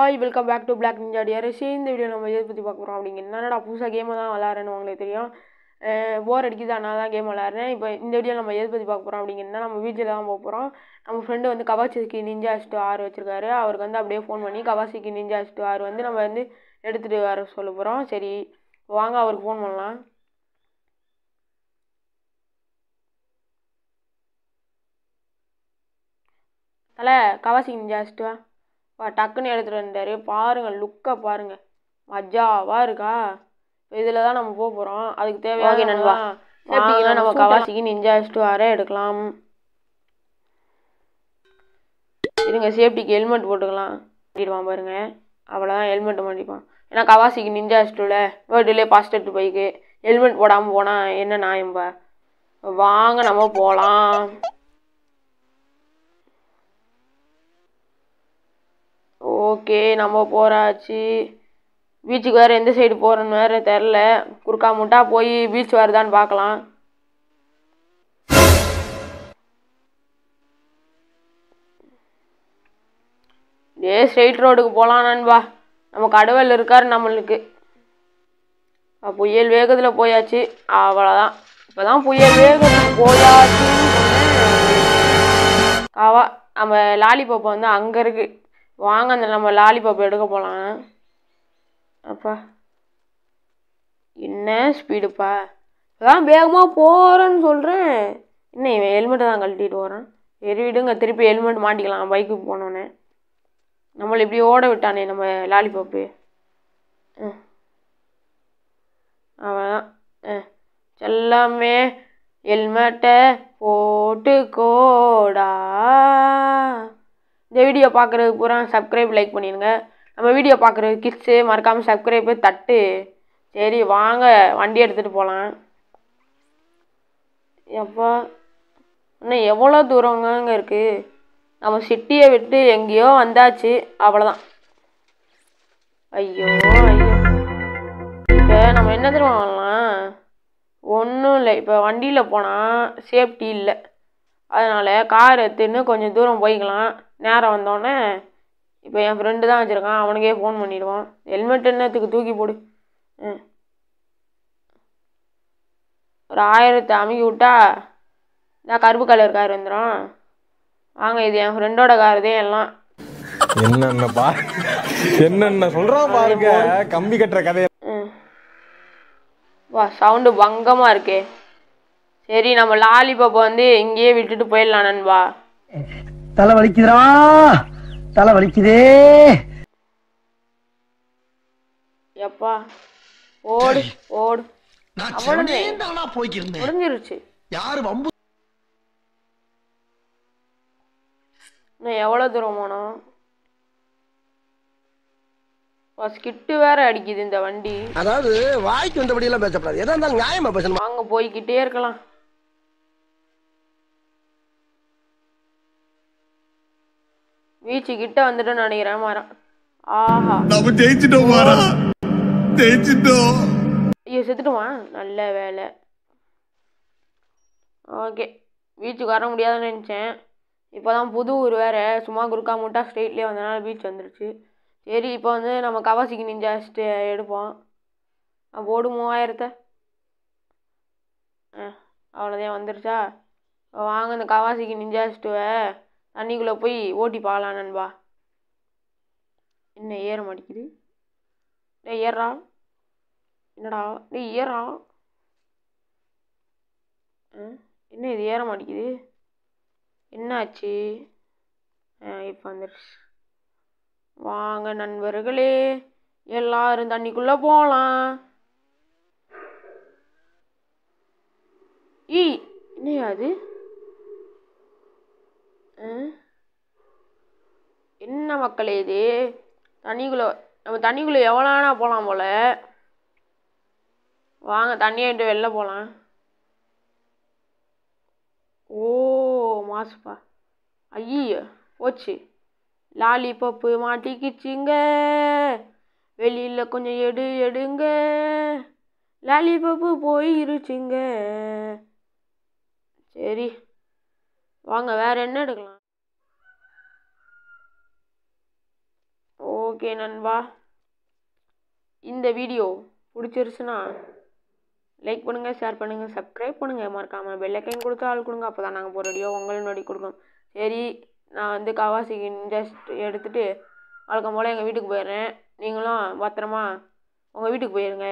Hi welcome back to black ninja TRS இந்த video நம்ம எதை பற்றி பார்க்க போகிறோம் அப்படிங்க என்னடா புதுசாக கேமை தான் விளாட்றேன்னு உங்களுக்கு தெரியும். போர் அடிக்குது அதனால தான் கேம் விளாட்றேன் இப்போ இந்த வீடியோ நம்ம எதை பற்றி பார்க்க போகிறோம் அப்படிங்கன்னா நம்ம வீட்டில் தான் போக போகிறோம் நம்ம ஃப்ரெண்டு வந்து கவாசிக்கு நிஞ்சா ஸ்டு ஆறு வச்சிருக்காரு. அவருக்கு வந்து அப்படியே ஃபோன் பண்ணி கவாசிக்கு நிஞ்சா ஸ்டு ஆறு வந்து நம்ம வந்து எடுத்துகிட்டு வர சொல்ல போகிறோம் சரி வாங்க அவருக்கு ஃபோன் பண்ணலாம். தலை கவாசிக்கு நிஞ்சா ஸ்டு வா டக்குன்னு எடுத்துகிட்டு வந்துட்டாரு. பாருங்கள் லுக்கை பாருங்கள் மஜாவா இருக்கா? இதில் தான் நம்ம போக போகிறோம் அதுக்கு தேவையான நண்பா. நம்ம கவாசிக்கு நிஞ்சா ஸ்டு வர எடுக்கலாம். இருங்க சேஃப்டிக்கு ஹெல்மெட் போட்டுக்கலாம். மாட்டிடுவான் பாருங்க. அவ்வளோதான் ஹெல்மெட் மாட்டிப்பான். ஏன்னா கவாசிக்கு நிஞ்சா ஸ்டூவில் வேர்டிலே பாஸ்டர் பைக்கு ஹெல்மெட் போடாமல் போனால் என்ன நியாயம்பா? வாங்க நம்ம போகலாம் ஓகே நம்ம போகிறாச்சு பீச்சுக்கு வேறு எந்த சைடு போகிறோன்னு வேறு தெரில குறுக்கா முட்டா போய் பீச் வருதான்னு பார்க்கலாம் டே ஸ்ட்ரெயிட் ரோடுக்கு போகலாம் நண்பா. நம்ம கடவுள் இருக்கார் நம்மளுக்கு. புயல் வேகத்தில் போயாச்சு. அவ்வளோதான் இப்போ தான் புயல் வேகத்தில் போயாச்சு காவா நம்ம லாலிபாப் வந்து அங்கே இருக்குது வாங்க அந்த நம்ம லாலிபாப் எடுக்க போகலாம் அப்பா. என்ன ஸ்பீடுப்பா அதான் வேகமாக போகிறேன்னு சொல்கிறேன் என்ன இவன் ஹெல்மெட்டை தான் கழட்டிட்டு போகிறான் சரி விடுங்க திருப்பி ஹெல்மெட் மாட்டிக்கலாம் பைக்கு போனோன்னே நம்மளை இப்படி ஓட விட்டானே நம்ம லாலிபாப்பு அவன் எல்லாமே ஹெல்மெட்டை போட்டுக்கோடா. இந்த வீடியோ பார்க்குறதுக்கு பூரா சப்ஸ்கிரைப் லைக் பண்ணிடுங்க. நம்ம வீடியோ பார்க்குறது கிட்ஸு மறக்காமல் சப்ஸ்கிரைப்பு தட்டு. சரி வாங்க. வண்டி எடுத்துகிட்டு போகலாம் எப்போ? இன்னும் எவ்வளோ தூரங்க இருக்குது நம்ம சிட்டியை விட்டு எங்கேயோ வந்தாச்சு. அவ்வளோதான். ஐயோ ஐயோ. இப்போ நம்ம என்ன தெரியுமா பண்ணலாம்? ஒன்றும் இல்லை. இப்போ வண்டியில் போனால் சேஃப்டி இல்லை. அதனால் கார் எடுத்துன்னு கொஞ்சம் தூரம் போய்க்கலாம். நேரம் வந்தோடனே இப்போ என் ஃப்ரெண்டு தான் வச்சுருக்கான் அவனுக்கே ஃபோன் பண்ணிடுவான். ஹெல்மெட் என்னத்துக்கு தூக்கி போடு. ம். ஒரு ஆயிரத்தை அமுக்கி விட்டா நான் கருப்பு கலர் கார் வந்துடும் வாங்க இது என் ஃப்ரெண்டோட கார் தான் எல்லாம். என்னென்ன பா என்னென்ன சொல்றான் பாருங்க. கம்பி கட்டுற கதைய. ம். வா சவுண்டு பங்கமாக இருக்கே. சரி நம்ம லாலிபாப்பை வந்து இங்கேயே விட்டுட்டு போயிடலாம் நண்பா. தலை வலிக்குதுடா தலை வலிக்குதே எப்பா ஓடு ஓடு. நான் போய்க்கிருந்தேன். முடிஞ்சிருச்சு. யாரு வம்பு இன்னும் எவ்வளோ தூரம் போனோம்? ஸ்கிட்டு வேற அடிக்குது இந்த வண்டி. அதாவது வாய்க்கு வந்தபடி எல்லாம் பேசப்படாது. எதா இருந்தாலும் நியாயமா பேசணும்? வாங்க போய்க்கிட்டே இருக்கலாம். பீச்சு கிட்ட வந்துட்டோம்னு நினைக்கிறேன் மரம் ஆஹா. நம்ம ஜெயிச்சிட்டோம் மாறா. ஜெயிச்சிட்டோம். ஐயோ செத்துட்டுமா? நல்ல வேலை. ஓகே. பீச்சுக்கு வர முடியாதுன்னு நினச்சேன். இப்போ தான் புது ஊர் வேறு. சும்மா குறுக்கா முட்டா ஸ்ட்ரெயிட்லேயே வந்தனால பீச் வந்துருச்சு. சரி இப்போ வந்து நம்ம கவாசிக்கு நிஞ்சா ஸ்டே எடுப்போம். போடு மூவாயிரத்தை. ஆ அவ்வளோதான் வந்துருச்சா? இப்போ வாங்க இந்த கவாசிக்கு நிஞ்சா ஸ்டுவை தண்ணிக்குள்ளே போய் ஓட்டி பார்க்கலாம் நண்பா. என்ன ஏற மாட்டேங்குது டேய் ஏறா என்னடா? டேய் ஏறா ஆ, என்ன இது? ஏற மாட்டேங்குது என்னாச்சு? இப்போ வந்துடுச்சு வாங்க நண்பர்களே. எல்லாரும் தண்ணிக்குள்ளே போகலாம் ஈ என்னையா அது ஆ? என்ன மக்களே இது தண்ணிக்குள்ளே நம்ம தண்ணிக்குள்ளே எவ்வளோ வேணா போகலாம் போல்? வாங்க தண்ணியை விட்டு வெளில போகலாம் ஓ மாசுப்பா. ஐயோ போச்சு. லாலிபப்பு மாட்டிக்கிச்சுங்க. வெளியில் கொஞ்சம் எடு எடுங்க. லாலிபப்பு போயிருச்சுங்க. சரி வாங்க வேற என்ன எடுக்கலாம்? ஓகே நண்பா. இந்த வீடியோ பிடிச்சிருச்சுன்னா லைக் பண்ணுங்கள் ஷேர் பண்ணுங்கள் சப்ஸ்கிரைப் பண்ணுங்கள் மறக்காமல் பெல்லைக்கைன் கொடுத்து ஆள் கொடுங்க. அப்போ தான் நாங்கள் போகிற வீடியோ உங்களும் நோடி கொடுக்கணும் சரி நான் வந்து கவாசி இன்ஜஸ்ட் எடுத்துகிட்டு வழக்கம் போல் எங்கள் வீட்டுக்கு போயிடுறேன். நீங்களும் பத்திரமா உங்கள் வீட்டுக்கு போயிருங்க.